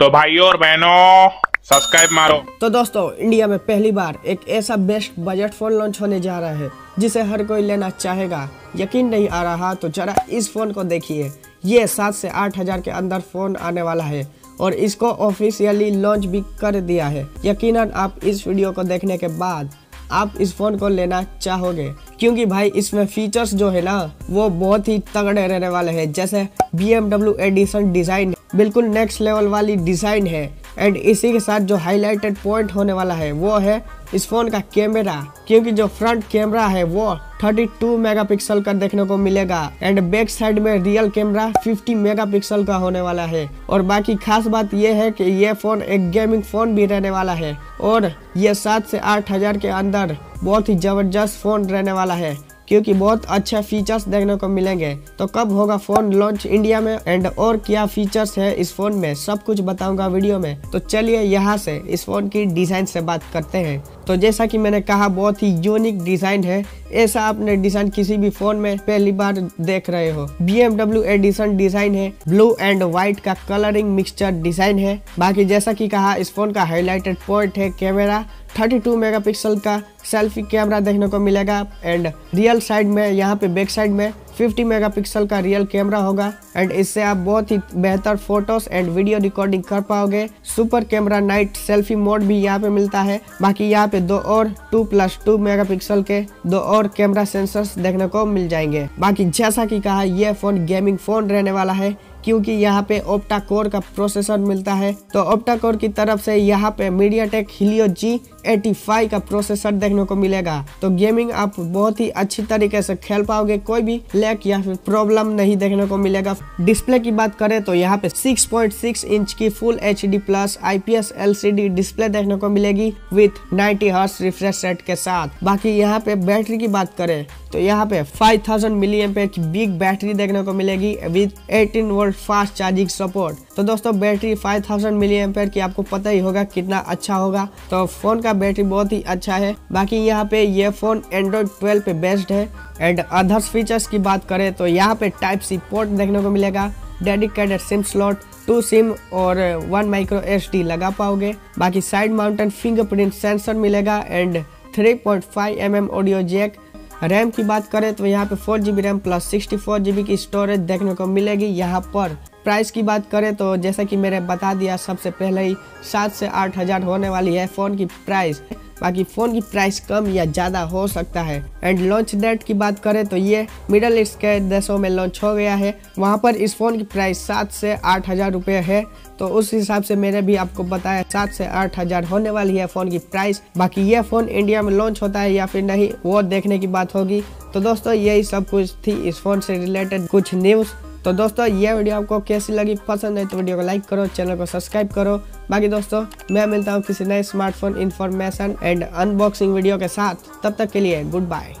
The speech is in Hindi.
तो भाइयों और बहनों सब्सक्राइब मारो। तो दोस्तों इंडिया में पहली बार एक ऐसा बेस्ट बजट फ़ोन लॉन्च होने जा रहा है, जिसे हर कोई लेना चाहेगा। यकीन नहीं आ रहा तो जरा इस फ़ोन को देखिए। ये सात से आठ हज़ार के अंदर फ़ोन आने वाला है और इसको ऑफिशियली लॉन्च भी कर दिया है। यकीनन आप इस वीडियो को देखने के बाद आप इस फ़ोन को लेना चाहोगे, क्योंकि भाई इसमें फीचर्स जो है ना, वो बहुत ही तगड़े रहने वाले हैं, जैसे बी एडिशन डिज़ाइन बिल्कुल नेक्स्ट लेवल वाली डिज़ाइन है। एंड इसी के साथ जो हाईलाइटेड पॉइंट होने वाला है, वो है इस फ़ोन का कैमरा क्योंकि जो फ्रंट कैमरा है, वो 32 मेगापिक्सल का देखने को मिलेगा। एंड बैक साइड में रियल कैमरा 50 मेगापिक्सल का होने वाला है। और बाकी खास बात यह है कि ये फ़ोन एक गेमिंग फ़ोन भी रहने वाला है। और ये सात से आठ हज़ार के अंदर बहुत ही ज़बरदस्त फ़ोन रहने वाला है। क्योंकि बहुत अच्छे फीचर्स देखने को मिलेंगे। तो कब होगा फ़ोन लॉन्च इंडिया में एंड और क्या फीचर्स है इस फ़ोन में? सब कुछ बताऊँगा वीडियो में। तो चलिए यहाँ से इस फ़ोन की डिज़ाइन से बात करते हैं। तो जैसा कि मैंने कहा, बहुत ही यूनिक डिज़ाइन है। ऐसा आपने डिज़ाइन किसी भी फ़ोन में पहली बार देख रहे हो। बी एमडब्ल्यू एडिशन डिज़ाइन है। ब्लू एंड व्हाइट का कलरिंग मिक्सचर डिज़ाइन है। बाकी जैसा कि कहा, इस फ़ोन का हाईलाइटेड पॉइंट है कैमरा 32 मेगापिक्सल का सेल्फी कैमरा देखने को मिलेगा। एंड रियल साइड में, यहाँ पे बैक साइड में 50 मेगापिक्सल का रियल कैमरा होगा एंड इससे आप बहुत ही बेहतर फ़ोटोज़ एंड वीडियो रिकॉर्डिंग कर पाओगे। Super camera night selfie mode भी यहाँ पे मिलता है। बाकी यहाँ पे दो और 2 प्लस टू मेगा के दो और कैमरा सेंसर्स देखने को मिल जाएँगे। बाकी जैसा की कहा यह फ़ोन गेमिंग फ़ोन रहने वाला है क्योंकि यहाँ पे ओप्टा कोर का प्रोसेसर मिलता है। तो ओप्टा कोर की तरफ़ से यहाँ पे मीडिया टेक हिलियो जी 85 का प्रोसेसर देखने को मिलेगा। तो गेमिंग आप बहुत ही अच्छी तरीके से खेल पाओगे, कोई भी लैक या फिर प्रॉब्लम नहीं देखने को मिलेगा। डिस्प्ले की बात करें तो यहाँ पे 6.6 इंच की full H D plus IPS LCD display देखने को मिलेगी विथ 90 हर्ट्ज रिफ्रेश रेट के साथ। बाकी यहाँ पे बैटरी की बात करें तो यहाँ पे 5000 थाउज़ेंड मिली की बिग बैटरी देखने को मिलेगी with 18 volt fast charging support तो दोस्तों, बैटरी 5000 थाउज़ेंड मिली की आपको पता ही होगा कितना अच्छा होगा। तो फ़ोन का बैटरी बहुत ही अच्छा है। बाकी यहाँ पे ये फ़ोन एंड्रॉइड 12 पे बेस्ड है। एंड अदर्स फीचर्स की बात करें तो यहाँ पे टाइप सी पोर्ट देखने को मिलेगा। Dedicated sim slot two sim और वन माइक्रो एसडी लगा पाओगे। बाकी साइड माउंटेन फिंगरप्रिंट सेंसर मिलेगा and 3.5 point audio jack RAM की बात करें तो यहाँ पे four GB RAM plus sixty four GB की स्टोरेज देखने को मिलेगी यहाँ पर। प्राइस की बात करें तो जैसा कि मैंने बता दिया, सबसे पहले ही सात से आठ हज़ार होने वाली है फ़ोन की प्राइस। बाकी फ़ोन की प्राइस कम या ज़्यादा हो सकता है। एंड लॉन्च डेट की बात करें तो ये मिडल ईस्ट के देशों में लॉन्च हो गया है। वहाँ पर इस फ़ोन की प्राइस सात से आठ हज़ार रुपये है। तो उस हिसाब से मैंने भी आपको बताया, सात से आठ हज़ार होने वाली है फ़ोन की प्राइस। बाकी ये फ़ोन इंडिया में लॉन्च होता है या फिर नहीं, वो देखने की बात होगी। तो दोस्तों, यही सब कुछ थी इस फ़ोन से रिलेटेड कुछ न्यूज़। तो दोस्तों, ये वीडियो आपको कैसी लगी पसंद है तो वीडियो को लाइक करो चैनल को सब्सक्राइब करो। बाकी दोस्तों, मैं मिलता हूँ किसी नए smartphone information and unboxing video के साथ। तब तक के लिए गुड बाय